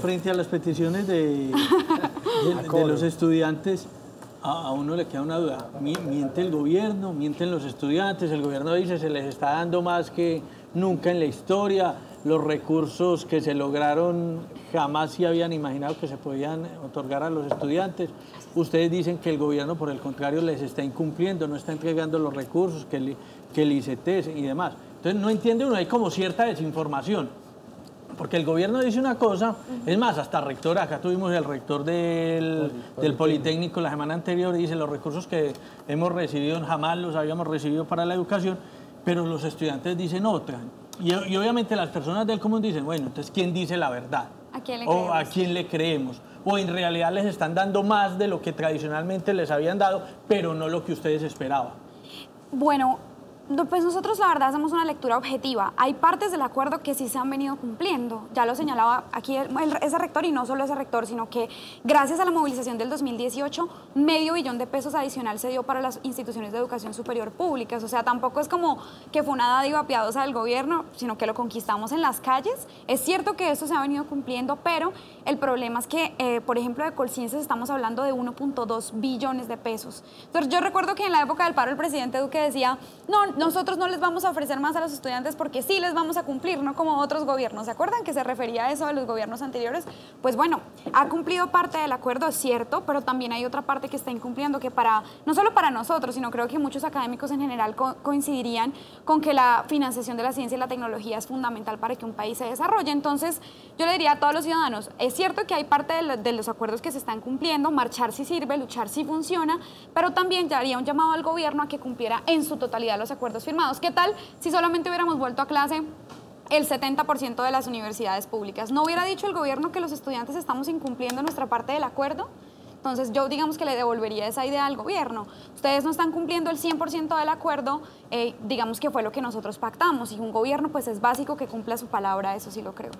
Frente a las peticiones de, de, los estudiantes, a, uno le queda una duda. Miente el gobierno, mienten los estudiantes, el gobierno dice se les está dando más que nunca en la historia, los recursos que se lograron jamás se habían imaginado que se podían otorgar a los estudiantes. Ustedes dicen que el gobierno, por el contrario, les está incumpliendo, no está entregando los recursos, que el, que el ICT y demás. Entonces no entiende uno, hay como cierta desinformación. Porque el gobierno dice una cosa, es más, hasta rector, acá tuvimos el rector del, del, Politécnico la semana anterior, dice los recursos que hemos recibido jamás los habíamos recibido para la educación, pero los estudiantes dicen otra. Y, obviamente las personas del común dicen, bueno, entonces, ¿quién dice la verdad? ¿A quién le o a quién le creemos. O en realidad les están dando más de lo que tradicionalmente les habían dado, pero no lo que ustedes esperaban. Bueno, pues nosotros la verdad hacemos una lectura objetiva. Hay partes del acuerdo que sí se han venido cumpliendo. Ya lo señalaba aquí ese rector y no solo ese rector, sino que gracias a la movilización del 2018, medio billón de pesos adicional se dio para las instituciones de educación superior públicas. O sea, tampoco es como que fue una dádiva piadosa del gobierno, sino que lo conquistamos en las calles. Es cierto que eso se ha venido cumpliendo, pero el problema es que, eh, por ejemplo, de Colciencias estamos hablando de 1.2 billones de pesos. Entonces, yo recuerdo que en la época del paro el presidente Duque decía, no, nosotros no les vamos a ofrecer más a los estudiantes porque sí les vamos a cumplir, no como otros gobiernos. ¿Se acuerdan que se refería a eso de los gobiernos anteriores? Pues bueno, ha cumplido parte del acuerdo, es cierto, pero también hay otra parte que está incumpliendo que para, no solo para nosotros, sino creo que muchos académicos en general coincidirían con que la financiación de la ciencia y la tecnología es fundamental para que un país se desarrolle. Entonces, yo le diría a todos los ciudadanos, es cierto que hay parte de, los acuerdos que se están cumpliendo, marchar si sirve, luchar si funciona, pero también ya haría un llamado al gobierno a que cumpliera en su totalidad los ¿Qué tal si solamente hubiéramos vuelto a clase el 70% de las universidades públicas? ¿No hubiera dicho el gobierno que los estudiantes estamos incumpliendo nuestra parte del acuerdo? Entonces yo digamos que le devolvería esa idea al gobierno. Ustedes no están cumpliendo el 100% del acuerdo, eh, digamos que fue lo que nosotros pactamos y un gobierno pues es básico que cumpla su palabra, eso sí lo creo.